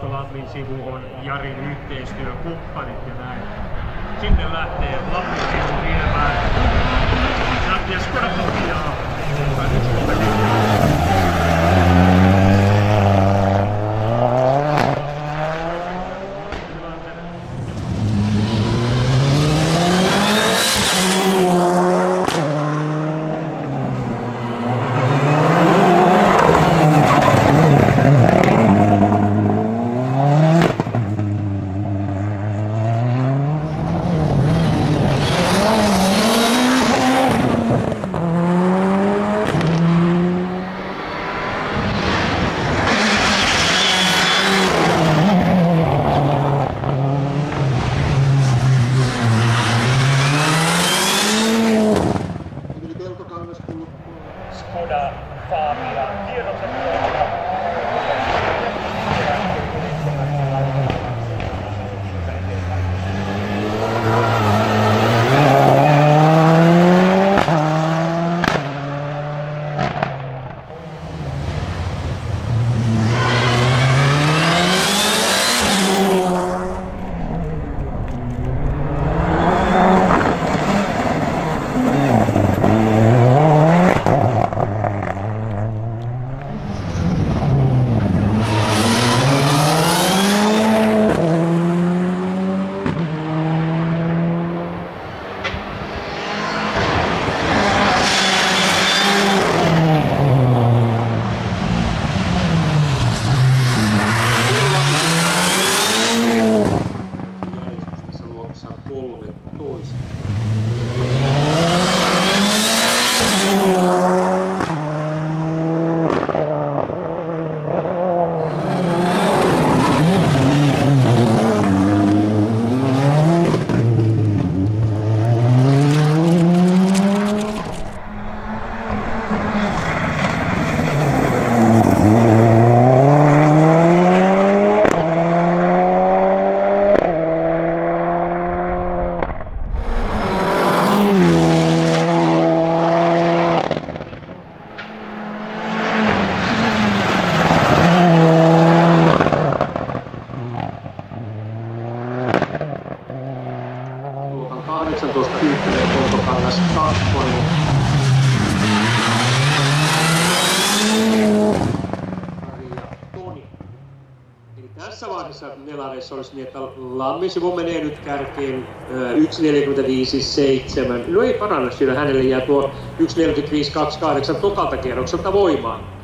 Autolammin sivu on Jarin yhteistyökumppanit ja näin. Sinne lähtee Lapin sivu viemään. Nattia Skoda Hier dat all of it, always. 19 Tyykkönen ja Peltokangas tässä vaiheessa nelarissa olisi niin, että Lammisivu menee nyt kärkeen 1.45.7. No ei paranna, sillä hänelle jää tuo 1.45.28 tokalta kierrokselta voimaan.